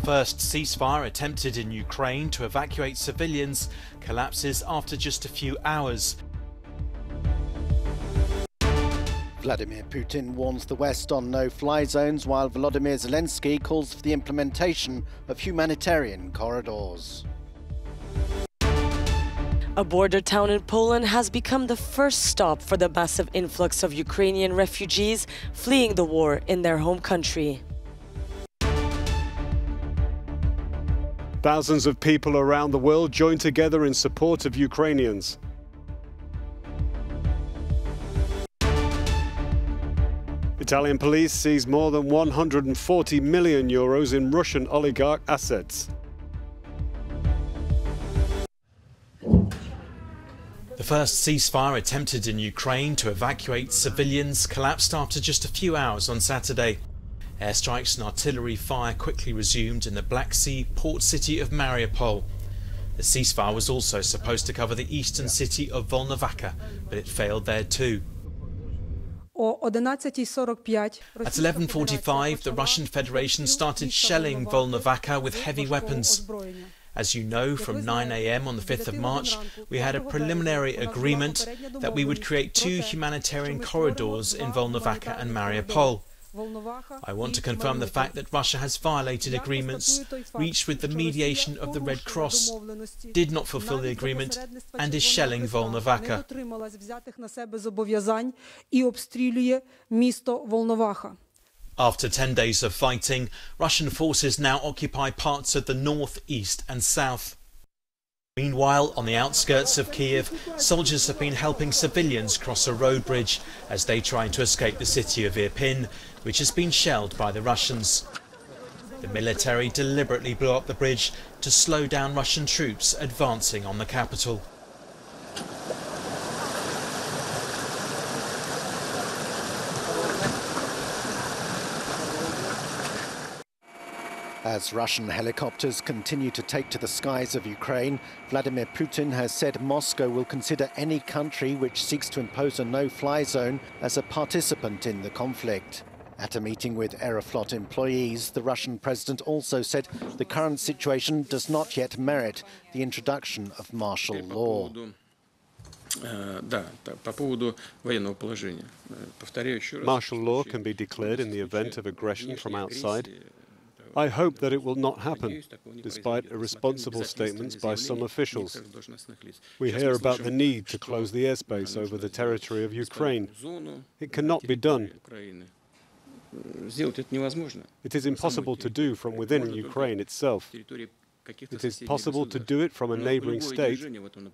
The first ceasefire attempted in Ukraine to evacuate civilians collapses after just a few hours. Vladimir Putin warns the West on no fly zones, while Volodymyr Zelensky calls for the implementation of humanitarian corridors. A border town in Poland has become the first stop for the massive influx of Ukrainian refugees fleeing the war in their home country. Thousands of people around the world join together in support of Ukrainians. Italian police seize more than 140 million euros in Russian oligarch assets. The first ceasefire attempted in Ukraine to evacuate civilians collapsed after just a few hours on Saturday. Airstrikes and artillery fire quickly resumed in the Black Sea port city of Mariupol. The ceasefire was also supposed to cover the eastern city of Volnovakha, but it failed there too. At 11.45, the Russian Federation started shelling Volnovakha with heavy weapons. As you know, from 9am on the 5th of March, we had a preliminary agreement that we would create two humanitarian corridors in Volnovakha and Mariupol. I want to confirm the fact that Russia has violated agreements reached with the mediation of the Red Cross, did not fulfill the agreement, and is shelling Volnovakha. After 10 days of fighting, Russian forces now occupy parts of the north, east and south. Meanwhile, on the outskirts of Kiev, soldiers have been helping civilians cross a road bridge as they try to escape the city of Irpin, which has been shelled by the Russians. The military deliberately blew up the bridge to slow down Russian troops advancing on the capital. As Russian helicopters continue to take to the skies of Ukraine, Vladimir Putin has said Moscow will consider any country which seeks to impose a no-fly zone as a participant in the conflict. At a meeting with Aeroflot employees, the Russian president also said the current situation does not yet merit the introduction of martial law. Martial law can be declared in the event of aggression from outside I hope that it will not happen, despite irresponsible statements by some officials. We hear about the need to close the airspace over the territory of Ukraine. It cannot be done. It is impossible to do from within Ukraine itself. It is possible to do it from a neighboring state,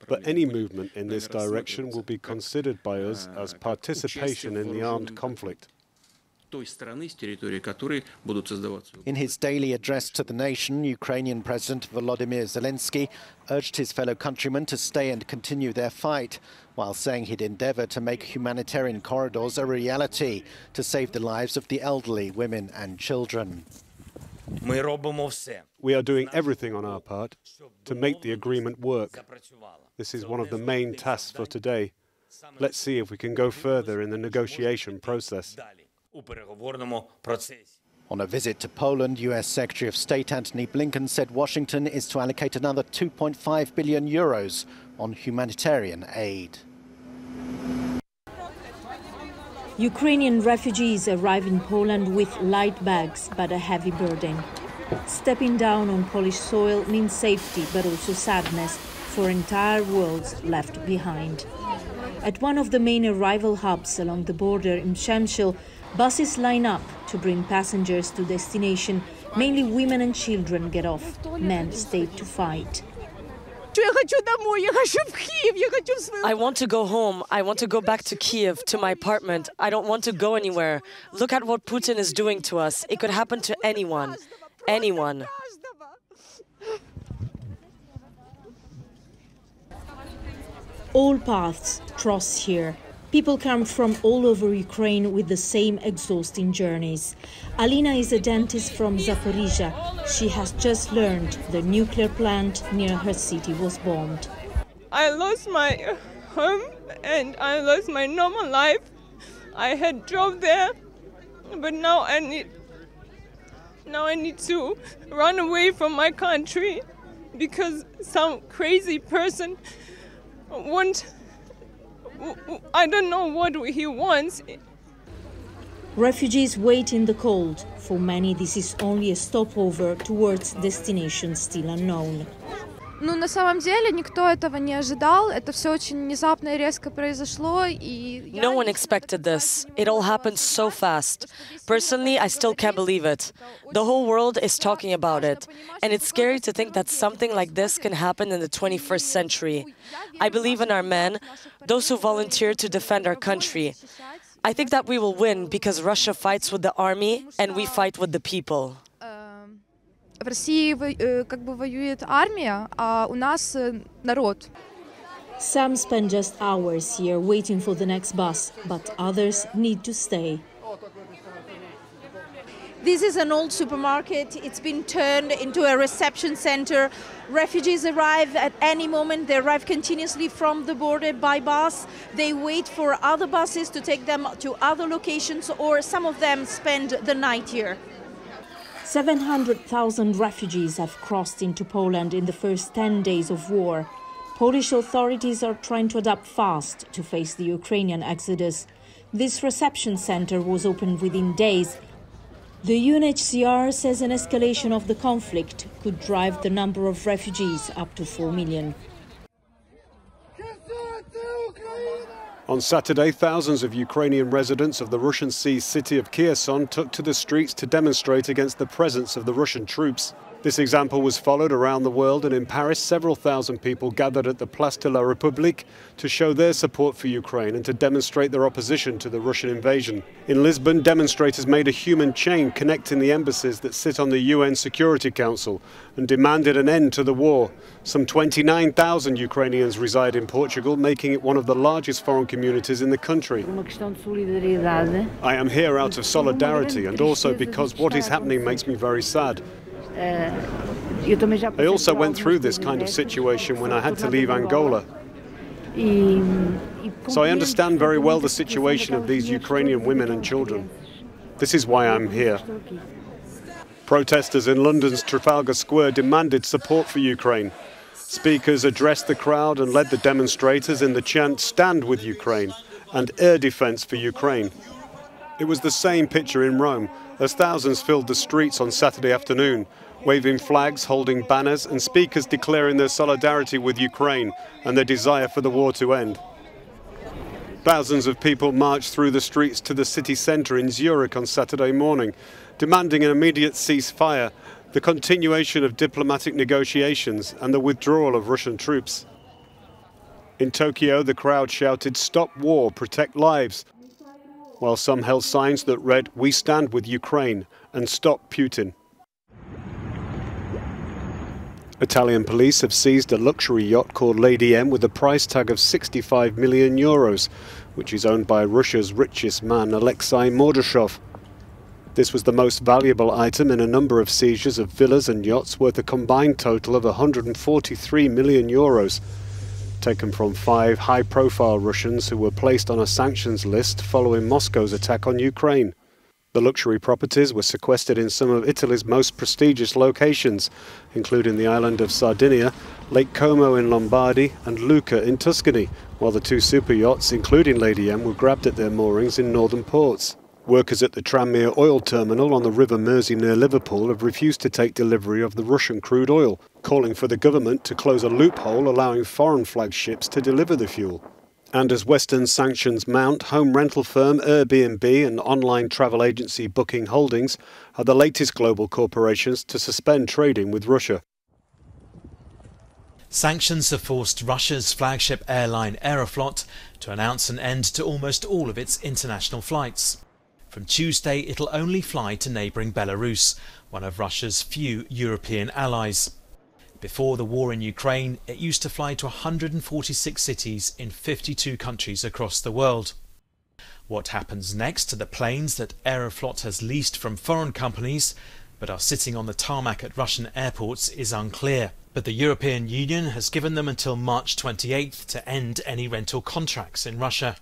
but any movement in this direction will be considered by us as participation in the armed conflict. In his daily address to the nation, Ukrainian President Volodymyr Zelensky urged his fellow countrymen to stay and continue their fight, while saying he'd endeavour to make humanitarian corridors a reality to save the lives of the elderly, women and children. We are doing everything on our part to make the agreement work. This is one of the main tasks for today. Let's see if we can go further in the negotiation process. On a visit to Poland, US Secretary of State Antony Blinken said Washington is to allocate another 2.5 billion euros on humanitarian aid. Ukrainian refugees arrive in Poland with light bags but a heavy burden. Stepping down on Polish soil means safety but also sadness for entire worlds left behind. At one of the main arrival hubs along the border in Przemyśl, Buses line up to bring passengers to destination. Mainly women and children get off. Men stay to fight. I want to go home. I want to go back to Kiev, to my apartment. I don't want to go anywhere. Look at what Putin is doing to us. It could happen to anyone. Anyone. All paths cross here. People come from all over Ukraine with the same exhausting journeys. Alina is a dentist from Zaporizhia. She has just learned the nuclear plant near her city was bombed. I lost my home and I lost my normal life. I had job there, but now I need Now I need to run away from my country because some crazy person want I don't know what he wants. Refugees wait in the cold. For many, this is only a stopover towards destinations still unknown. Ну, на самом деле, никто этого не ожидал. Это все очень внезапно и резко произошло. И no one expected this. It all happened so fast. Personally, I still can't believe it. The whole world is talking about it. And it's scary to think that something like this can happen in the 21st century. I believe in our men, those who volunteer to defend our country. I think that we will win because Russia fights with the army and we fight with the people. В России как бы воюет армия, а у нас народ. Some spend just hours here waiting for the next bus, but others need to stay. This is an old supermarket. It's been turned into a reception center. Refugees arrive at any moment. They arrive continuously from the border by bus. They wait for other buses to take them to other locations, or some of them spend the night here. 700,000 refugees have crossed into Poland in the first 10 days of war. Polish authorities are trying to adapt fast to face the Ukrainian exodus. This reception center was opened within days. The UNHCR says an escalation of the conflict could drive the number of refugees up to 4 million. On Saturday, thousands of Ukrainian residents of the Russian seized city of Kherson took to the streets to demonstrate against the presence of the Russian troops. This example was followed around the world, and in Paris, several thousand people gathered at the Place de la République to show their support for Ukraine and to demonstrate their opposition to the Russian invasion. In Lisbon, demonstrators made a human chain connecting the embassies that sit on the UN Security Council and demanded an end to the war. Some 29,000 Ukrainians reside in Portugal, making it one of the largest foreign communities in the country. I am here out of solidarity and also because what is happening makes me very sad. I also went through this kind of situation when I had to leave Angola. So I understand very well the situation of these Ukrainian women and children. This is why I'm here. Protesters in London's Trafalgar Square demanded support for Ukraine. Speakers addressed the crowd and led the demonstrators in the chant Stand with Ukraine and Air Defence for Ukraine. It was the same picture in Rome as thousands filled the streets on Saturday afternoon waving flags, holding banners, and speakers declaring their solidarity with Ukraine and their desire for the war to end. Thousands of people marched through the streets to the city centre in Zurich on Saturday morning, demanding an immediate ceasefire, the continuation of diplomatic negotiations, and the withdrawal of Russian troops. In Tokyo, the crowd shouted, Stop war, protect lives, while some held signs that read, We stand with Ukraine and stop Putin. Italian police have seized a luxury yacht called Lady M with a price tag of 65 million euros, which is owned by Russia's richest man, Alexei Mordashov. This was the most valuable item in a number of seizures of villas and yachts worth a combined total of 143 million euros, taken from five high profile Russians who were placed on a sanctions list following Moscow's attack on Ukraine. The luxury properties were sequestered in some of Italy's most prestigious locations, including the island of Sardinia, Lake Como in Lombardy, and Lucca in Tuscany, while the two super yachts, including Lady M, were grabbed at their moorings in northern ports. Workers at the Tranmere oil terminal on the River Mersey near Liverpool have refused to take delivery of the Russian crude oil, calling for the government to close a loophole allowing foreign flag ships to deliver the fuel. And as Western sanctions mount, home rental firm Airbnb and online travel agency Booking Holdings are the latest global corporations to suspend trading with Russia. Sanctions have forced Russia's flagship airline Aeroflot to announce an end to almost all of its international flights. From Tuesday, it'll only fly to neighbouring Belarus, one of Russia's few European allies. Before the war in Ukraine, it used to fly to 146 cities in 52 countries across the world. What happens next to the planes that Aeroflot has leased from foreign companies but are sitting on the tarmac at Russian airports is unclear. But the European Union has given them until March 28th to end any rental contracts in Russia.